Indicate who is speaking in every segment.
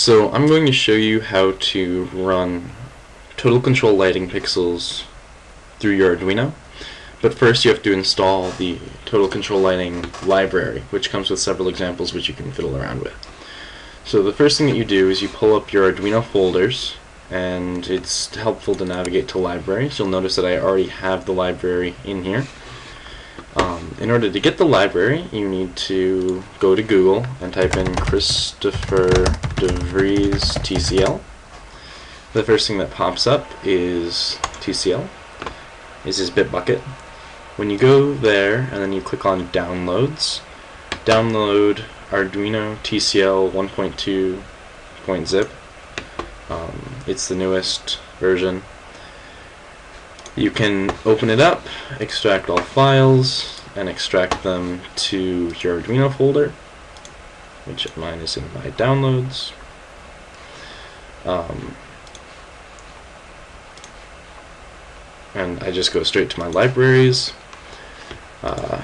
Speaker 1: So I'm going to show you how to run total control lighting pixels through your Arduino. But first you have to install the total control lighting library, which comes with several examples which you can fiddle around with. So the first thing that you do is you pull up your Arduino folders, and it's helpful to navigate to libraries. You'll notice that I already have the library in here. In order to get the library, you need to go to Google and type in Christopher DeVries TCL. The first thing that pops up is TCL, is his Bitbucket. When you go there and then you click on Downloads, download Arduino TCL 1.2.zip. Um, it's the newest version. You can open it up, extract all files, and extract them to your Arduino folder, which mine is in my downloads. Um, and I just go straight to my libraries. Uh,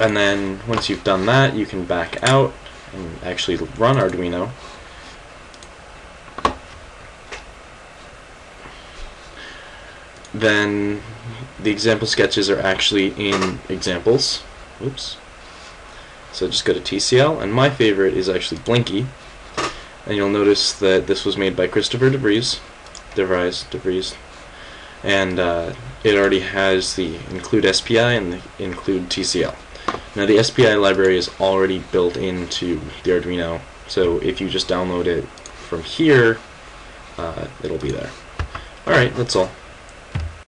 Speaker 1: and then once you've done that, you can back out and actually run Arduino. Then the example sketches are actually in examples. Oops. So just go to TCL, and my favorite is actually Blinky. And you'll notice that this was made by Christopher DeVries, DeVries, DeVries, and uh, it already has the include SPI and the include TCL. Now the SPI library is already built into the Arduino, so if you just download it from here, uh, it'll be there. Alright, that's all.